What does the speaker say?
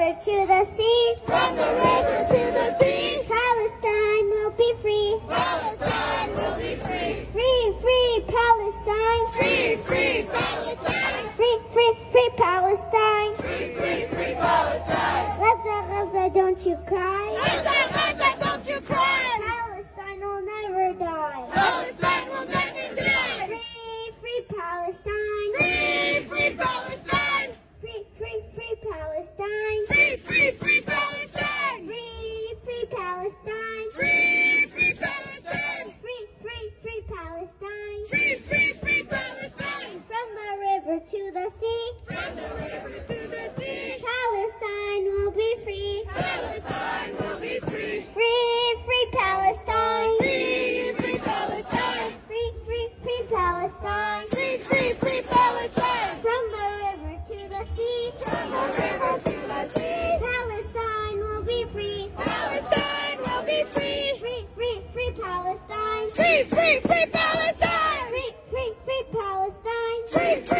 river to the sea. From the river to the sea. Palestine will be free. Palestine will be free. Free, free Palestine. Free, free Palestine. to the sea. Send the river to the sea. Palestine will be free. Palestine will be free. Free, free Palestine. Free, free Palestine. Free, free, free Palestine. Free, free, free Palestine. From the river to the sea. From the river to the sea. Palestine will be free. Palestine will be free. Free, free, Palestine. Free, free, free Palestine. Free, free, free Palestine. Free, free.